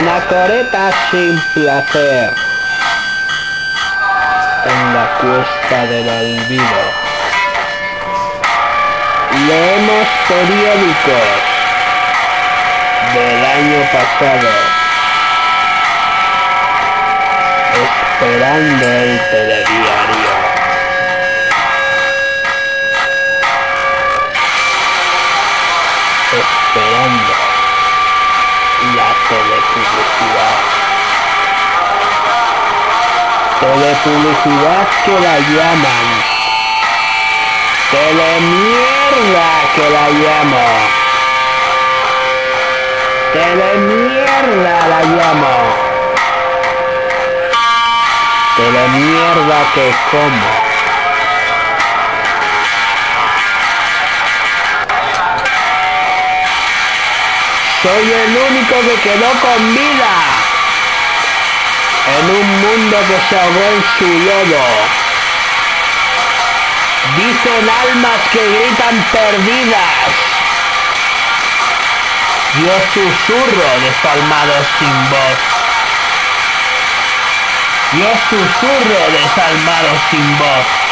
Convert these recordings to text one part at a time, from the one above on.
Anacoreta sin placer en la cuesta del olvido. Leemos periódicos del año pasado, esperando el telediario. Esperando la telepublicidad. Telepublicidad que la llaman. Telemierda que la llamo. Telemierda la llamo. Telemierda que como. Soy el único que quedó con vida en un mundo que se ahogó en su lodo. Dicen almas que gritan perdidas. Yo susurro desalmados sin voz. Yo susurro desalmados sin voz.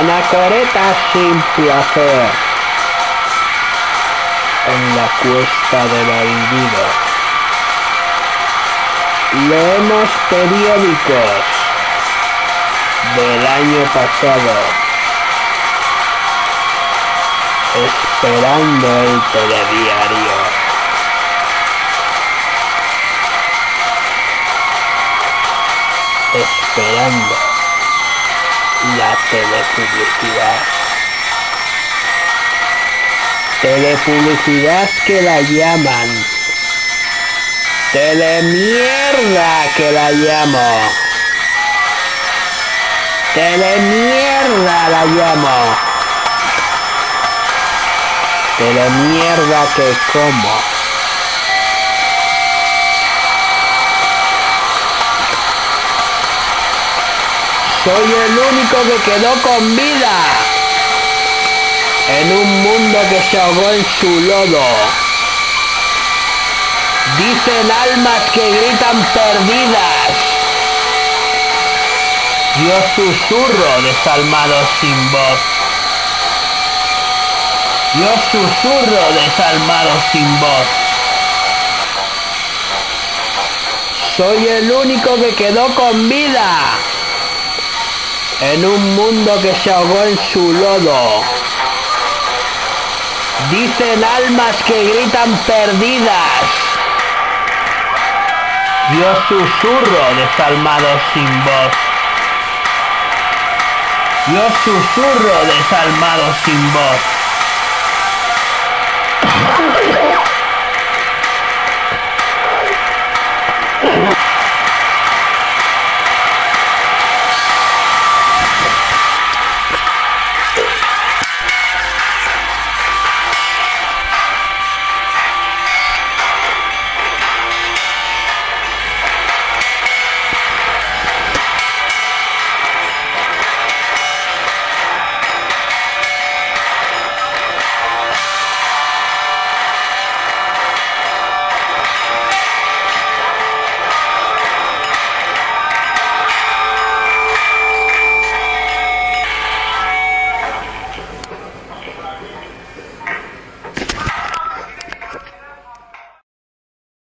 Anacoreta sin placer en la cuesta del olvido. Leemos periódicos del año pasado, esperando el telediario. Esperando la telepublicidad. Telepublicidad que la llaman. Telemierda que la llamo. Telemierda la llamo. Telemierda que como. Soy el único que quedó con vida en un mundo que se ahogó en su lodo. Dicen almas que gritan perdidas. Yo susurro desalmado sin voz. Yo susurro desalmado sin voz. Soy el único que quedó con vida en un mundo que se ahogó en su lodo. Dicen almas que gritan perdidas. Yo susurro desalmado sin voz. Yo susurro desalmado sin voz.